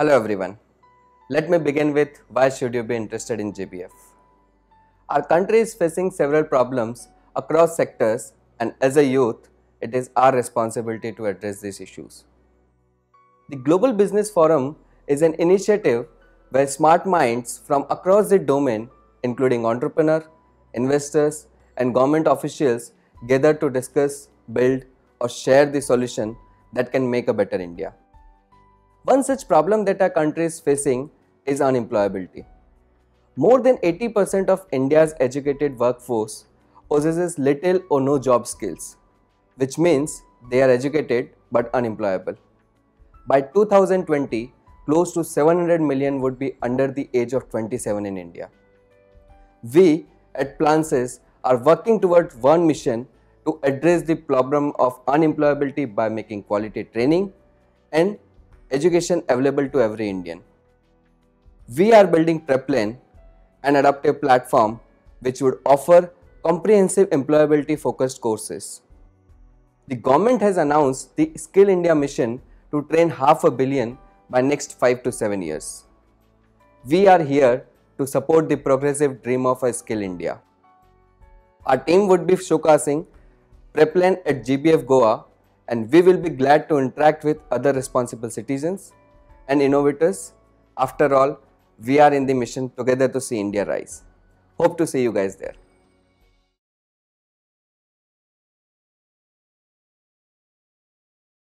Hello everyone. Let me begin with why should you be interested in GBF? Our country is facing several problems across sectors and as a youth, it is our responsibility to address these issues. The Global Business Forum is an initiative where smart minds from across the domain, including entrepreneurs, investors, and government officials, gather to discuss, build, or share the solution that can make a better India. One such problem that our country is facing is unemployability. More than 80% of India's educated workforce possesses little or no job skills, which means they are educated but unemployable. By 2020, close to 700 million would be under the age of 27 in India. We at Plancess are working towards one mission to address the problem of unemployability by making quality training and education available to every Indian. We are building Preplan, an adaptive platform which would offer comprehensive employability focused courses. The government has announced the Skill India mission to train half a billion by next 5 to 7 years. We are here to support the progressive dream of a Skill India. Our team would be showcasing Preplan at GBF Goa and we will be glad to interact with other responsible citizens and innovators. After all, we are in the mission together to see India rise. Hope to see you guys there.